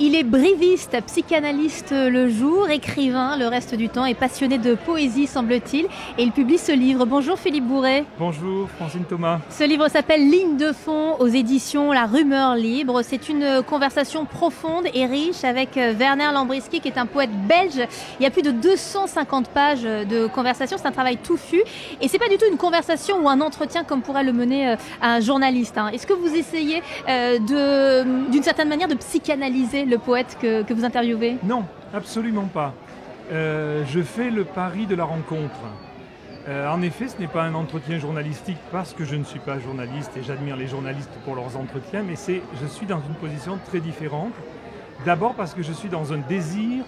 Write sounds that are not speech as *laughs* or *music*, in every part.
Il est briviste, psychanalyste le jour, écrivain le reste du temps et passionné de poésie, semble-t-il. Et il publie ce livre. Bonjour Philippe Bourret. Bonjour Francine Thomas. Ce livre s'appelle Ligne de fond aux éditions La Rumeur Libre. C'est une conversation profonde et riche avec euh, Werner Lambrisky, qui est un poète belge. Il y a plus de 250 pages de conversation. C'est un travail touffu. Et c'est pas du tout une conversation ou un entretien comme pourrait le mener euh, un journaliste. Hein. Est-ce que vous essayez euh, d'une certaine manière de psychanalyser le poète que, vous interviewez Non, absolument pas. Euh, je fais le pari de la rencontre. Euh, en effet, ce n'est pas un entretien journalistique parce que je ne suis pas journaliste et j'admire les journalistes pour leurs entretiens, mais c'est, je suis dans une position très différente. D'abord parce que je suis dans un désir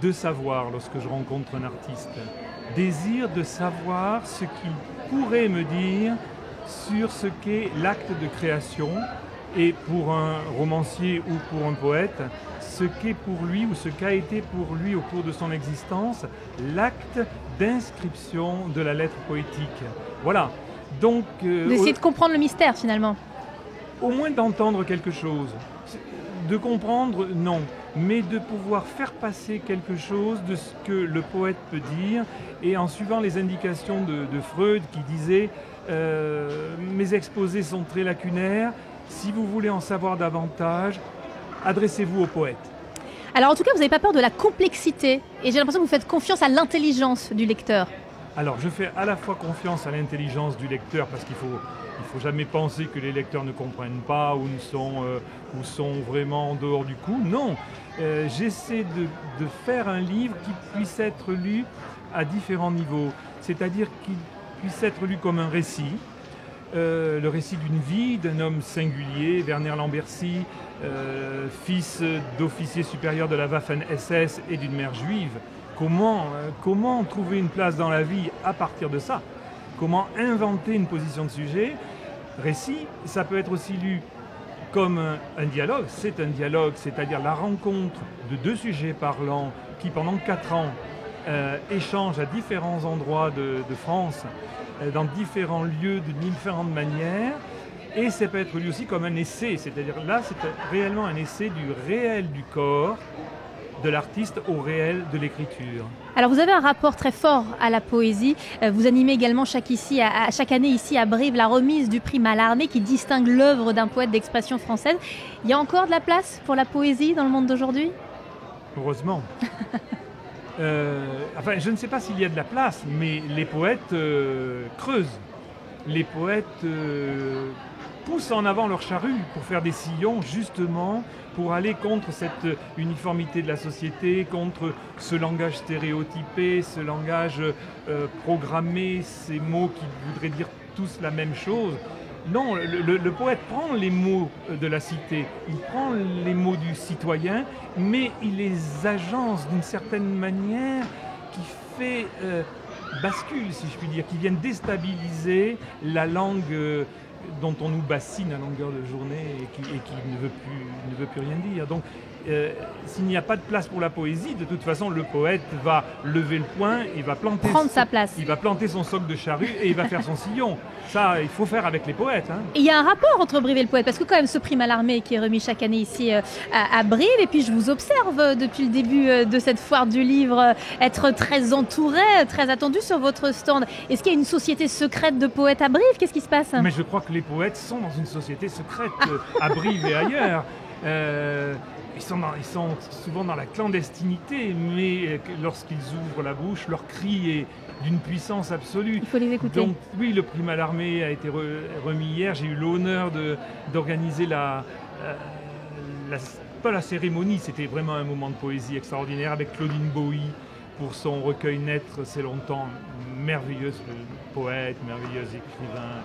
de savoir lorsque je rencontre un artiste. Désir de savoir ce qu'il pourrait me dire sur ce qu'est l'acte de création, et pour un romancier ou pour un poète, ce qu'est pour lui ou ce qu'a été pour lui au cours de son existence l'acte d'inscription de la lettre poétique. Voilà. Donc. Euh, D'essayer de comprendre le mystère finalement. Au moins d'entendre quelque chose. De comprendre, non. Mais de pouvoir faire passer quelque chose de ce que le poète peut dire et en suivant les indications de, Freud qui disait euh, Mes exposés sont très lacunaires si vous voulez en savoir davantage, adressez-vous au poète. Alors en tout cas, vous n'avez pas peur de la complexité et j'ai l'impression que vous faites confiance à l'intelligence du lecteur. Alors je fais à la fois confiance à l'intelligence du lecteur parce qu'il faut, il faut jamais penser que les lecteurs ne comprennent pas ou, sont, euh, ou sont vraiment en dehors du coup. Non, euh, j'essaie de, de faire un livre qui puisse être lu à différents niveaux, c'est-à-dire qu'il puisse être lu comme un récit, le récit d'une vie d'un homme singulier, Werner Lambercy, euh, fils d'officier supérieur de la Waffen-SS et d'une mère juive. Comment, euh, comment trouver une place dans la vie à partir de ça? Comment inventer une position de sujet? Récit, ça peut être aussi lu comme un, dialogue. C'est un dialogue, c'est-à-dire la rencontre de deux sujets parlants qui, pendant quatre ans, échangent à différents endroits de France euh, dans différents lieux de différentes manières. Et ça peut être lu aussi comme un essai, c'est-à-dire là c'est réellement un essai du réel du corps de l'artiste au réel de l'écriture. Alors vous avez un rapport très fort à la poésie. Euh, vous animez également chaque, ici, à, chaque année ici à Brive la remise du prix Mallarmé qui distingue l'œuvre d'un poète d'expression française. Il y a encore de la place pour la poésie dans le monde d'aujourd'hui? Heureusement. *laughs* Euh, je ne sais pas s'il y a de la place, mais les poètes euh, creusent. Les poètes euh, poussent en avant leur charrue pour faire des sillons, justement, pour aller contre cette uniformité de la société, contre ce langage stéréotypé, ce langage programmé, ces mots qui voudraient dire tous la même chose. Non, le, poète prend les mots de la cité, il prend les mots du citoyen, mais il les agence d'une certaine manière qui fait euh, bascule, si je puis dire, qui viennent déstabiliser la langue euh, dont on nous bassine à longueur de journée et qui, ne, veut plus, ne veut plus rien dire. Donc euh, s'il n'y a pas de place pour la poésie, de toute façon, le poète va lever le poing, il va planter, Prendre son, sa place. il va planter son socle de charrue et il va faire son sillon. Ça, il faut faire avec les poètes. Hein. il y a un rapport entre Brive et le poète, parce que quand même ce prix Malarmé qui est remis chaque année ici euh, à, Brive, et puis je vous observe euh, depuis le début de cette foire du livre être très entouré, très attendu sur votre stand. Est-ce qu'il y a une société secrète de poètes à Brive? Qu'est-ce qui se passe? Mais je crois que les poètes sont dans une société secrète à Brive et ailleurs. Ils sont, ils sont, souvent dans la clandestinité, mais euh, lorsqu'ils ouvrent la bouche, leur cri est d'une puissance absolue. Il faut les écouter. Donc oui, le prix Malarmé a été remis hier. J'ai eu l'honneur d'organiser la, euh, la, pas la cérémonie, c'était vraiment un moment de poésie extraordinaire avec Claudine Bowie pour son recueil Naître, c'est longtemps, merveilleuse poète, merveilleuse écrivain,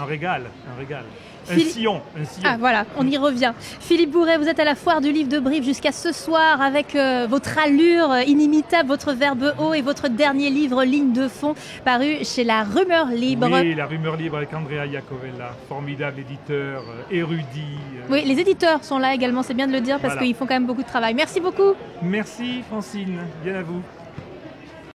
un régal, un régal. Un sillon, un sillon. Ah voilà, on y revient. Philippe Bourret, vous êtes à la foire du livre de Brive jusqu'à ce soir avec euh, votre allure inimitable, votre verbe haut et votre dernier livre, Ligne de fond, paru chez La Rumeur Libre. Oui, La Rumeur Libre avec Andrea Iacovella, formidable éditeur, euh, érudit. Euh. Oui, les éditeurs sont là également, c'est bien de le dire parce qu'ils font quand même beaucoup de travail. Merci beaucoup. Merci Francine, bien à vous.